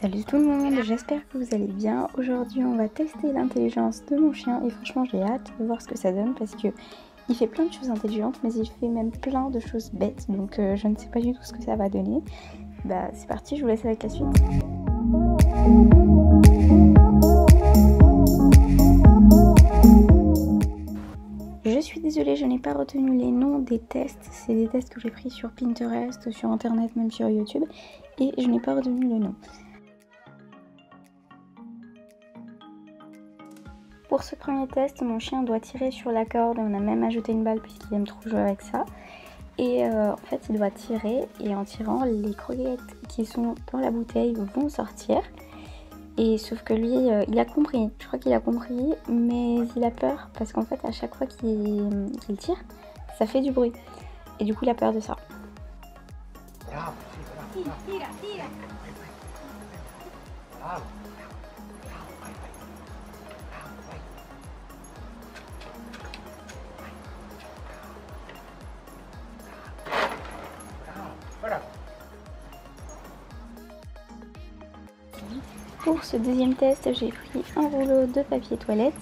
Salut tout le monde, j'espère que vous allez bien. Aujourd'hui on va tester l'intelligence de mon chien et franchement j'ai hâte de voir ce que ça donne parce que il fait plein de choses intelligentes mais il fait même plein de choses bêtes donc euh, je ne sais pas du tout ce que ça va donner. Bah c'est parti, je vous laisse avec la suite. Je suis désolée, je n'ai pas retenu les noms des tests. C'est des tests que j'ai pris sur Pinterest, sur internet, même sur YouTube. Et je n'ai pas retenu le nom. Pour ce premier test, mon chien doit tirer sur la corde. On a même ajouté une balle puisqu'il aime trop jouer avec ça. Et euh, en fait, il doit tirer et en tirant, les croquettes qui sont dans la bouteille vont sortir. Et sauf que lui, euh, il a compris. Je crois qu'il a compris, mais il a peur parce qu'en fait, à chaque fois qu'il tire, ça fait du bruit. Et du coup, il a peur de ça. Pour ce deuxième test, j'ai pris un rouleau de papier toilette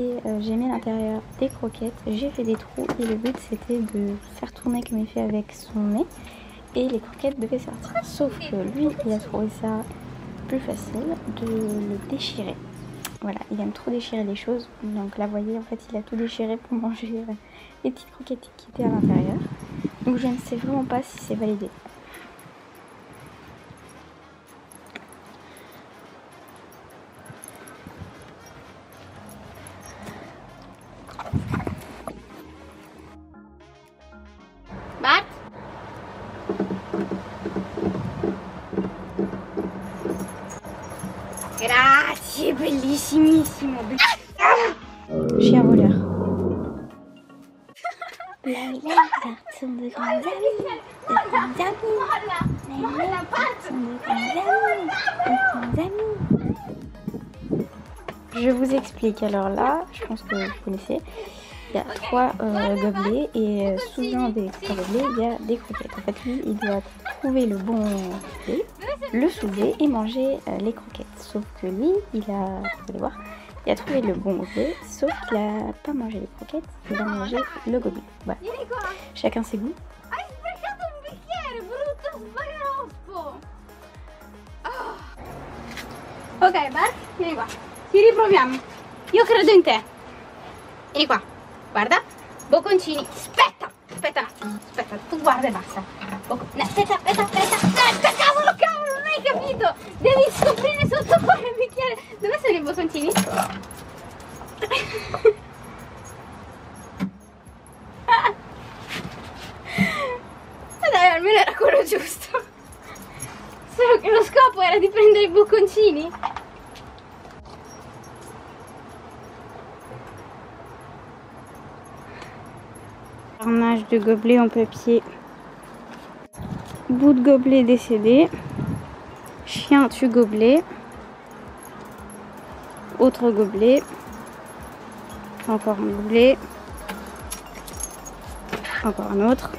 et euh, j'ai mis à l'intérieur des croquettes. J'ai fait des trous et le but c'était de faire tourner comme il fait avec son nez et les croquettes devaient sortir. Sauf que lui, il a trouvé ça plus facile de le déchirer. Voilà, il aime trop déchirer les choses. Donc là, vous voyez, en fait, il a tout déchiré pour manger euh, les petites croquettes qui étaient à l'intérieur. Donc je ne sais vraiment pas si c'est validé. Grazie, bellissimissimo. Chien voleur. La la sont de grands amis, de grands amis. La la sont de grands amis, de grands amis. Je vous explique. Alors là, je pense que vous connaissez. Il y a trois euh, gobelets et euh, sous un des trois gobelets, il y a des croquettes. En fait, lui, il doit trouver le bon gobelet, le soulever et manger euh, les croquettes. Sauf que lui, il a, vous allez voir, il a trouvé le bon gobelet, sauf qu'il n'a pas mangé les croquettes, il a mangé le gobelet. Voilà. Chacun ses goûts. Ok, Bart, vieni qua. Ci riproviamo. Io credo in te. Vieni qua. Guarda. Bocconcini. Aspetta. Aspetta un attimo. Aspetta, tu guarda e basta. Aspetta, aspetta, aspetta. Hai capito. Devi scoprire sotto qua il bicchiere. Dove sono i bocconcini? Ma dai, almeno era quello giusto. Solo che lo scopo era di prendere i bocconcini. Carnage de gobelet en papier. Bout de gobelet décédé. Gobelet. Autre gobelet. Encore un gobelet. Encore un autre.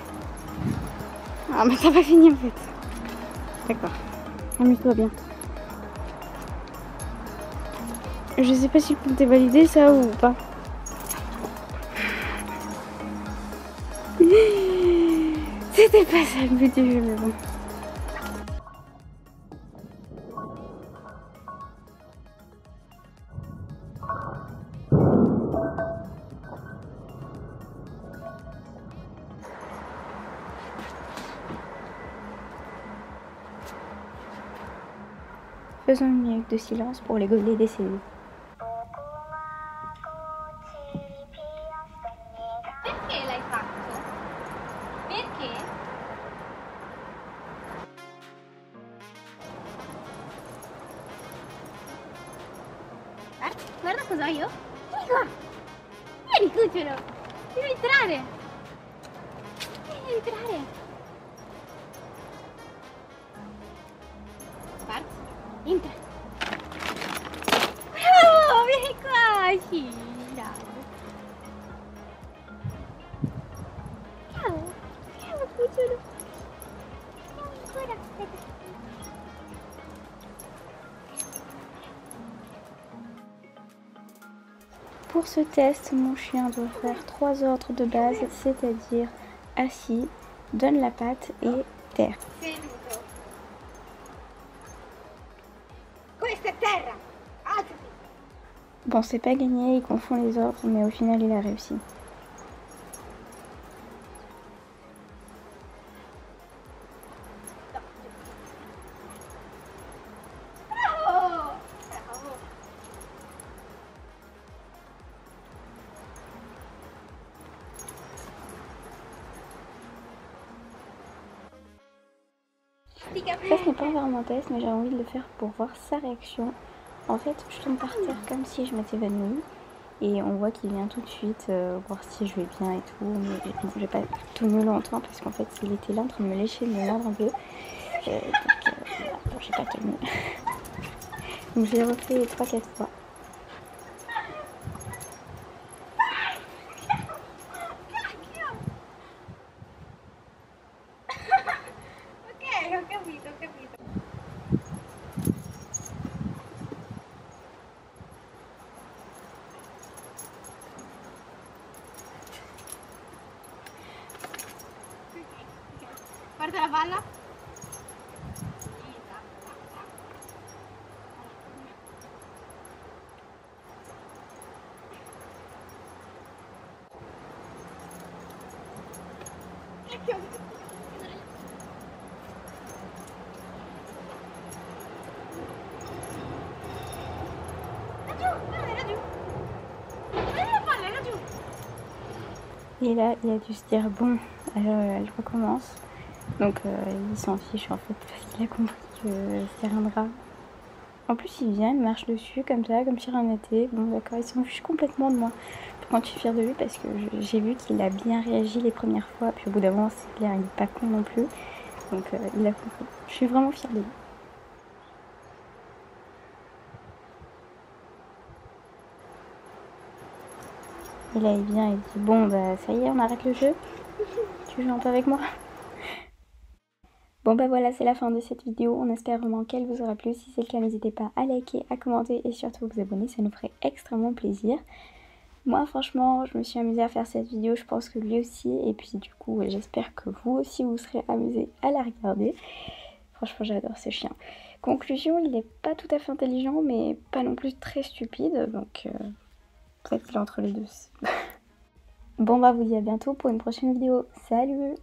Ah mais ça va fini en fait. D'accord. Amuse-toi bien. Je sais pas si le compte est validé ça ou pas. C'était pas ça le but du jeu, mais bon. Faisons une minute de silence pour les gobelets décédés. Guarda, io. Vieni. Devi entrare. Devi entrare. Pour ce test, mon chien doit faire trois ordres de base, c'est-à-dire assis, donne la patte et terre. C'est pas gagné, il confond les ordres, mais au final, il a réussi. Ça, ce n'est pas vraiment un test, mais j'ai envie de le faire pour voir sa réaction. En fait, je tombe par terre comme si je m'étais évanouie. Et on voit qu'il vient tout de suite euh, voir si je vais bien et tout. Mais bon, j'ai pas tenu longtemps parce qu'en fait, il était là en train de me lécher, de me mordre un peu. Euh, donc, euh, voilà, j'ai pas tenu. donc, j'ai refait 3-4 fois. Et là, il a dû se dire bon, elle recommence. Donc euh, il s'en fiche en fait parce qu'il a compris que c'était rien de grave. En plus, il vient, il marche dessus comme ça, comme si rien n'était. Bon, d'accord, il s'en fiche complètement de moi. Par contre, je suis fière de lui parce que j'ai vu qu'il a bien réagi les premières fois. Puis au bout d'un moment, c'est clair, il n'est pas con non plus. Donc euh, il a compris. Je suis vraiment fière de lui. Et là, il vient et dit Bon, bah ça y est, on arrête le jeu. Tu joues un peu avec moi Bon bah voilà, c'est la fin de cette vidéo. On espère vraiment qu'elle vous aura plu. Si c'est le cas, n'hésitez pas à liker, à commenter et surtout vous abonner. Ça nous ferait extrêmement plaisir. Moi, franchement, je me suis amusée à faire cette vidéo. Je pense que lui aussi. Et puis du coup, j'espère que vous aussi vous serez amusés à la regarder. Franchement, j'adore ce chien. Conclusion, il n'est pas tout à fait intelligent, mais pas non plus très stupide. Donc, euh, peut-être qu'il est entre les deux. bon bah, vous dis à bientôt pour une prochaine vidéo. Salut